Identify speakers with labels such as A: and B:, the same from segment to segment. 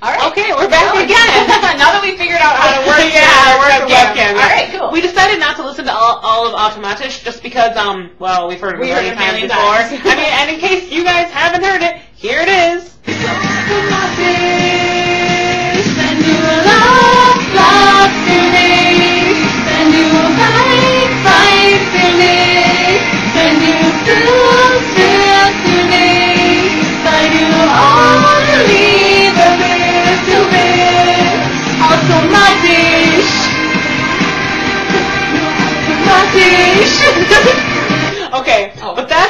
A: All right.
B: Okay, we're back
A: Well,
B: again.
A: now that we figured out how to work
B: yeah,
A: our
B: work the webcam.
A: All right, cool.
B: We decided not to listen to all, all of Automatisch just because, um, well, we've heard it
A: We
B: a
A: heard it a
B: times before.
A: times.
B: I mean, and in case you guys haven't heard it, here it is.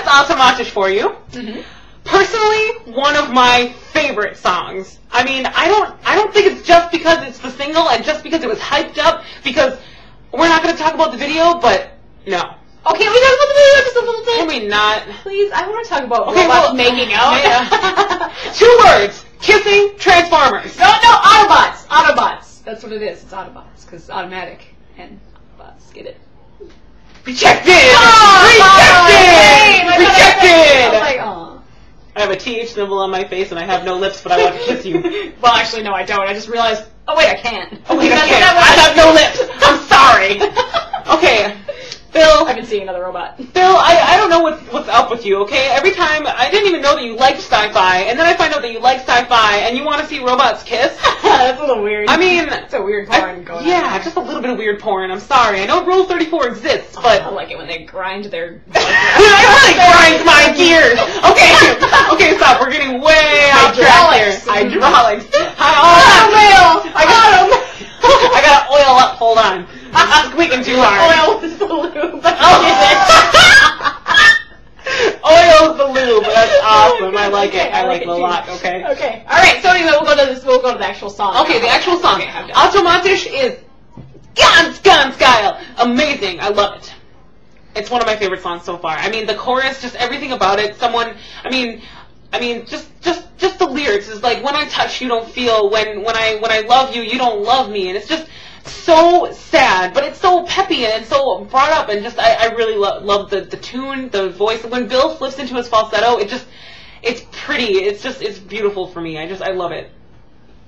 B: But for you.
A: Mhm.
B: Personally, one of my favorite songs. I mean, I don't, I don't think it's just because it's the single and just because it was hyped up. Because we're not going to talk about the video, but no,
A: Okay, we talk about the video just a little bit.
B: can we not?
A: Please, I want to talk about
B: Okay,
A: robots
B: well,
A: making out.
B: Yeah. Two words: kissing Transformers.
A: no, no, Autobots. Autobots. That's what it is. It's Autobots because automatic and Autobots. Get it?
B: Rejected.
A: Oh,
B: Rejected.
A: I thought I
B: Rejected.
A: like, oh.
B: I have a TH symbol on my face and I have no lips, but I want to kiss you.
A: well, actually, no, I don't. I just realized. Oh wait, I can't.
B: Oh wait, I can't. I have no lips. I'm sorry. Okay, Phil.
A: I've been seeing another robot.
B: Phil, I, I don't know what's what's up with you. Okay, every time I didn't even know that you liked sci-fi, and then I find out that you like sci-fi, and you want to see robots kiss.
A: That's a little weird.
B: I mean,
A: it's a weird
B: I-
A: porn going on.
B: yeah, just a little bit of weird porn. I'm sorry. I know Rule 34 exists,
A: oh,
B: but I
A: like it when they grind their.
B: really grinds my gears. Okay, okay, stop. We're getting way off track here.
A: Hydraulics.
B: Hydraulics. Hi- I got, I got oil up. Hold on. I'm squeaking too hard.
A: Oil the.
B: Oil's the. That's awesome. I like it. I like it a lot. Okay.
A: Okay. All right. So anyway, we'll go to this. We'll go to the actual song.
B: Okay, the actual song.
A: Okay,
B: Automatisch is ganz, ganz geil. Amazing. I love it. It's one of my favorite songs so far. I mean, the chorus, just everything about it. Someone, I mean, I mean, just, just, just the lyrics is like, when I touch, you don't feel. When, when I, when I love you, you don't love me. And it's just so sad, but it's so peppy and it's so brought up. And just, I, I really lo- love the, the tune, the voice. When Bill flips into his falsetto, it just, it's pretty. It's just, it's beautiful for me. I just, I love it.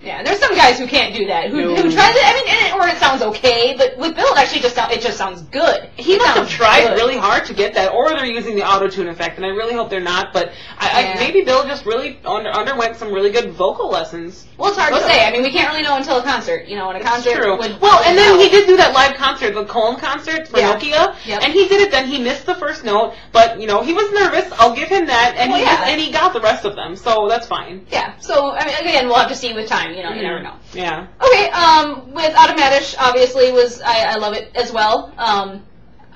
A: Yeah, there's some guys who can't do that. Who,
B: No.
A: who tries it. I mean, and it, or it sounds okay, but with Bill, it actually just sound, it just sounds good.
B: He
A: It
B: must have tried
A: good.
B: really hard to get that, or they're using the auto tune effect, and I really hope they're not. But I,
A: Yeah.
B: I, maybe Bill just really under, underwent some really good vocal lessons.
A: Well, it's hard to
B: Whatever.
A: say. I mean, we can't really know until a concert. You know, at a concert.
B: True. Well, and then he did do that live concert, the Colm concert for
A: Yeah.
B: Nokia,
A: Yep.
B: and he did it. Then he missed the first note, but you know he was nervous. I'll give him that, and
A: Well,
B: he
A: yeah.
B: and he got the rest of them, so that's fine.
A: Yeah. So I mean, again, we'll have to see with time. You know, you never know.
B: Yeah.
A: Okay, um, with Automatisch, obviously, was I, I love it as well. Um,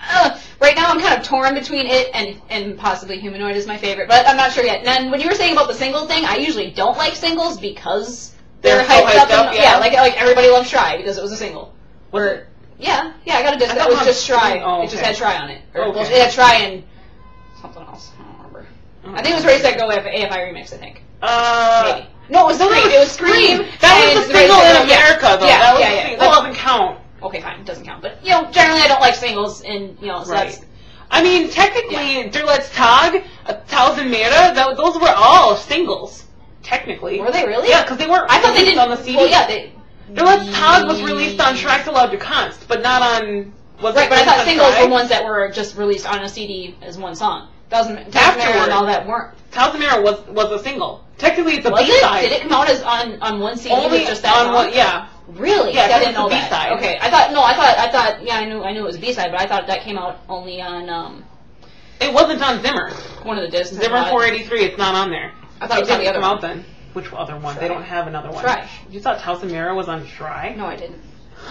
A: uh, right now, I'm kind of torn between it and and possibly Humanoid is my favorite, but I'm not sure yet. And then when you were saying about the single thing, I usually don't like singles because they're,
B: They're so
A: hyped,
B: hyped
A: up.
B: up,
A: and,
B: yeah.
A: like like everybody loves Try because it was a single.
B: It?
A: Yeah, yeah, I got a disc that was just Try.
B: oh,
A: It just had Try on it. Or,
B: Okay.
A: well, it had Try and something else. I don't remember. I think it was Ready Set Go AF- AFI remix. I think.
B: Uh,
A: Maybe. No, it was Scream.
B: that
A: It was Scream.
B: That was the single in America, though.
A: Yeah,
B: that was
A: yeah, yeah.
B: sing-
A: Well,
B: that doesn't count.
A: Okay, fine, it doesn't count. But you know, generally I don't like singles, and you know, so
B: Right.
A: that's
B: I mean, technically, Der letzte Tag, A Thousand Meter, that, those were all singles. Technically.
A: were they really?
B: Yeah, because they weren't
A: I thought they didn't
B: on the CD.
A: Well, yeah, they.
B: Der letzte Tag was released on mm. Tracks Allowed to Const, but not on. Was
A: Right,
B: it
A: but I thought singles were ones that were just released on a CD as one song. Thousand,
B: Afterward.
A: and all that weren't.
B: Thousand Meter was was a single. Technically, it's a
A: Was it?
B: B-side.
A: Did it come out as on on one CD
B: Only
A: with just that
B: on
A: song?
B: one, yeah.
A: Really?
B: Yeah,
A: I
B: it's
A: didn't
B: a
A: know that.
B: B-side.
A: Okay, I thought no, I thought I thought yeah, I knew I knew it was a B side, but I thought that came out only on um
B: It wasn't on Zimmer.
A: one of the discs. I
B: Zimmer
A: thought.
B: 483, it's not on there.
A: I thought it was on the
B: didn't
A: other
B: come
A: one.
B: out then. Which other one? They don't have another one.
A: Try.
B: You thought Meter was on Try?
A: No, I didn't.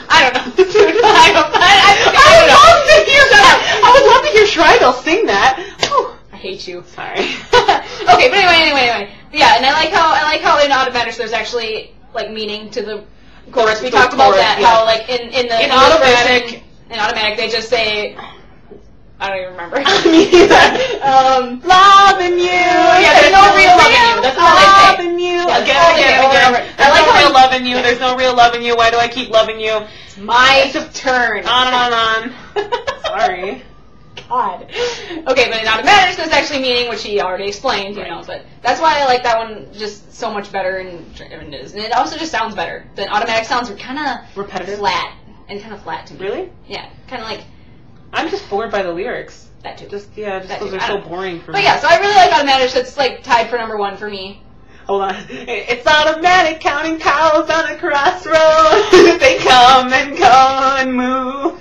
B: I don't know.
A: I don't. I, I,
B: I would love to hear that. I would love to hear Schreibel sing that. Whew.
A: I hate you.
B: Sorry.
A: okay, but anyway, anyway, anyway. Yeah, and I like how I like how in Automatisch there's actually like meaning to the chorus. We
B: The
A: talked about that.
B: yeah.
A: How like in in the
B: In
A: English
B: Automatic-
A: version- in automatic they just say I don't even remember. Um,
B: Loving you.
A: Yeah, there's no real loving you. That's all they say.
B: Loving you. Again, again,
A: over
B: again.
A: and. I
B: There's
A: like
B: no
A: how
B: real loving you. There's no real loving you. Why do I keep loving you?
A: my turn.
B: On and on and on. Sorry.
A: God. Okay, but in automatic, that's actually meaning, which he already explained, you
B: Right.
A: know. But that's why I like that one just so much better and and it is. And it also just sounds better. The automatic sounds are kind of
B: Repetitive?
A: flat and kind of flat to me.
B: Really?
A: Yeah, kind of like
B: I'm just bored by the lyrics.
A: that too.
B: Just yeah, just
A: That
B: those
A: too.
B: are so boring for
A: But
B: me.
A: But yeah, so I really like automatic. That's like tied for number one for me.
B: Hold on. It's automatic counting cows on a crossroad. they come and come and move.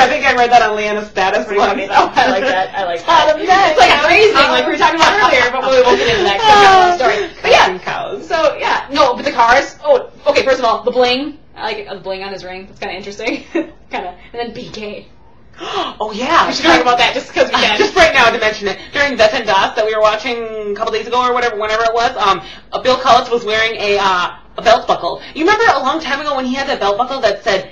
B: I think I read that on Leanna's status
A: Pretty funny though. I like that. I like that. It's like amazing, like we were talking about earlier, but we won't get into that another story. But yeah,
B: cows.
A: So yeah, no, but the cars. Oh, okay. First of all, the bling. I like uh, the bling on his ring. That's kind of interesting. kind of. And then BK.
B: Oh yeah.
A: We should talk about that just because we can.
B: Just right now to mention it, during Death and Dust that we were watching a couple days ago or whatever, whenever it was, um, uh, Bill Kaulitz was wearing a uh, a belt buckle. You remember a long time ago when he had that belt buckle that said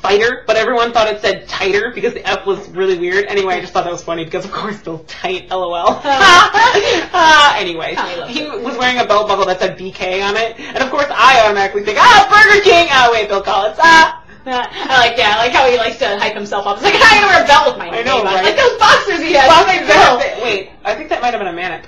B: fighter, but everyone thought it said tighter because the F was really weird. Anyway, I just thought that was funny because of course Bill's tight, lol. uh, anyway, he was wearing a belt buckle that said BK on it, and of course I automatically think, ah, Burger King. Ah, wait, Bill Kaulitz. Ah.
A: I like yeah, I like how he likes to hype himself up. It's like I'm gonna wear a belt with my
B: I
A: name
B: know, right?
A: Like those boxers he has. Like,
B: wait, I think that might have been a manip.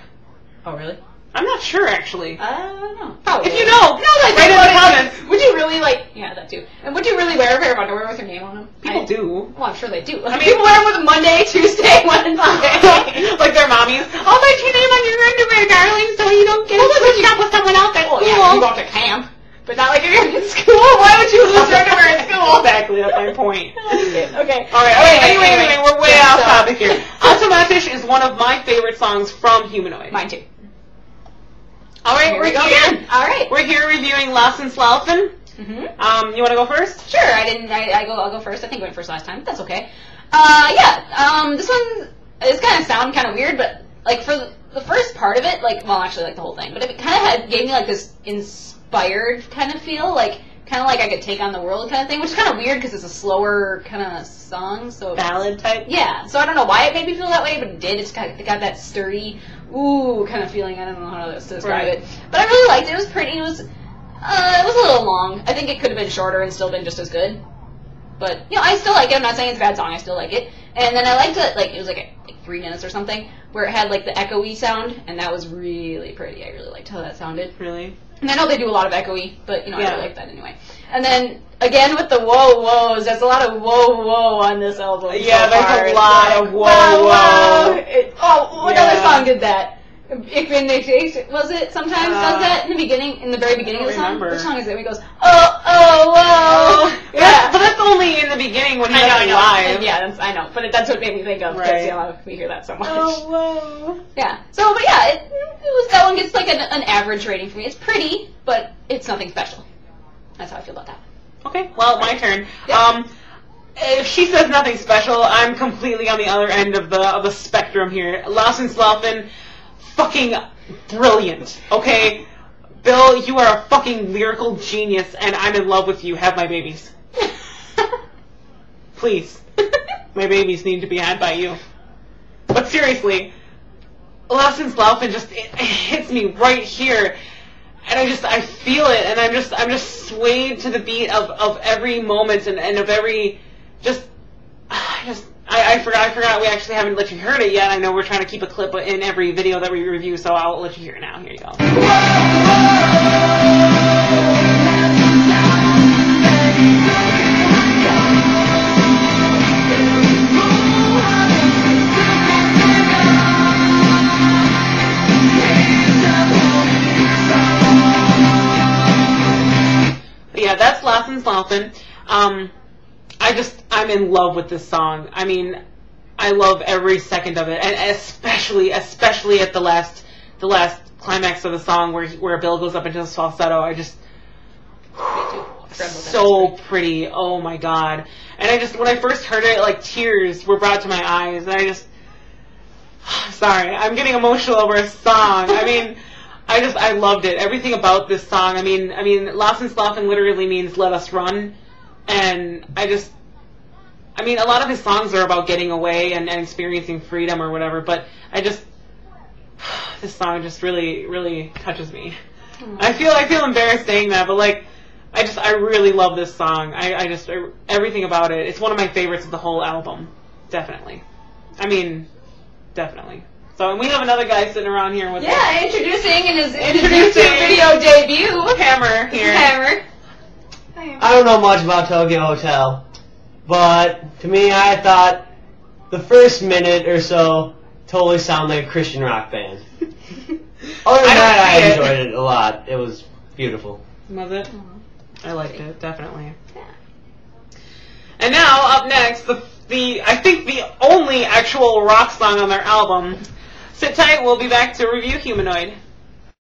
A: Oh really?
B: I'm not sure actually.
A: I don't know. Probably.
B: If you know,
A: no, like
B: write in the comments.
A: Would you really like? Yeah, that too. And would you really wear a pair of underwear with your name on them?
B: People
A: I,
B: do.
A: Well, I'm sure they do.
B: I mean-
A: people wear them with Monday, Tuesday, Wednesday.
B: like their mommies. I'll write your name on your underwear, darling, so you don't get
A: Well,
B: it you up with someone else at
A: Well, yeah, you go to camp, but not like you're in school. Why would you lose your underwear in school?
B: exactly, that's my point.
A: okay.
B: All right. Okay. Anyway, anyway, we're way
A: Yeah,
B: off
A: so-
B: topic here. Automatisch is one of my favorite songs from Humanoid.
A: Mine too.
B: All right,
A: Here
B: we're
A: we go
B: here.
A: again. All right.
B: We're here reviewing Lass uns laufen.
A: Mm-hmm.
B: Um, you want to go first?
A: Sure, I didn't. I, I go. I'll go first. I think I went first last time. That's okay. Uh, yeah. Um, this one is kind of sound kind of weird, but like for the, the first part of it, like well, actually, like the whole thing, but it kind of had gave me like this inspired kind of feel, like kind of like I could take on the world kind of thing, which is kind of weird because it's a slower kind of song. So
B: Ballad type.
A: yeah. So I don't know why it made me feel that way, but it did. It's got, it got that sturdy, ooh kind of feeling. I don't know how to describe
B: Right.
A: it, but I really liked it. It was pretty. It was. Uh, it was a little long. I think it could have been shorter and still been just as good. But you know, I still like it. I'm not saying it's a bad song. I still like it. And then I liked it. Like it was like, a, like three minutes or something, where it had like the echoey sound, and that was really pretty. I really liked how that sounded.
B: Really?
A: And I know they do a lot of echoey, but you know I
B: Yeah.
A: really like that anyway. And then again with the whoa whoas, there's a lot of whoa whoa on this album.
B: Yeah,
A: so
B: there's a
A: far. It's
B: lot
A: like,
B: of whoa,
A: wow.
B: whoa.
A: It- oh, what
B: Yeah.
A: other song did that? Ich bin nicht ich, was it? Sometimes
B: Uh,
A: does that in the beginning, in the very beginning of the song.
B: remember.
A: Which song is it? He goes, oh oh whoa.
B: But that's, but that's only in the beginning when he
A: I know, I know.
B: live.
A: Yeah, that's, I know. But it, that's what made me think of
B: Right.
A: you know, we hear that so much.
B: Oh, whoa.
A: Yeah. So, but yeah, it, it was that one gets like an, an average rating for me. It's pretty, but it's nothing special. That's how I feel about that.
B: Okay, well, my turn.
A: Yeah.
B: Um, if she says nothing special, I'm completely on the other end of the of the spectrum here. Lass uns laufen, fucking brilliant. Okay, Bill, you are a fucking lyrical genius, and I'm in love with you. Have my babies, please. My babies need to be had by you. But seriously, Lass uns laufen just it, it hits me right here and I just I feel it, and I'm just I'm just swayed to the beat of, of every moment and, and of every just I just I, I forgot I forgot we actually haven't let you heard it yet. I know we're trying to keep a clip in every video that we review, so I'll let you hear it now. Here you go. Yeah, that's Laughing Slaughing. Um, I just I'm in love with this song. I mean, I love every second of it, and especially especially at the last the last climax of the song where where Bill goes up into the falsetto. I just
A: Me too. I forgot about that.
B: so pretty. Oh my god! And I just when I first heard it, like tears were brought to my eyes, and I just sorry, I'm getting emotional over a song. I mean. I just I loved it. Everything about this song. I mean, I mean, Lass uns laufen literally means "let us run," and I just, I mean, a lot of his songs are about getting away and, and experiencing freedom or whatever. But I just, this song just really, really touches me. I hmm. feel I feel embarrassed saying that, but like, I just I really love this song. I, I just I, everything about it. It's one of my favorites of the whole album, definitely. I mean, definitely. So and we have another guy sitting around here with
A: Yeah, introducing in his, in his
B: Introducing-
A: YouTube video debut.
B: Hammer here.
A: Hammer.
C: I don't know much about Tokio Hotel, but to me, I thought the first minute or so totally sounded like a Christian rock band. Other than
B: I
C: that, I
B: see it.
C: enjoyed it a lot. It was beautiful.
B: Was it? I liked it definitely. Yeah. And now up next, the the I think the only actual rock song on their album. Sit tight. We'll be back to review Humanoid.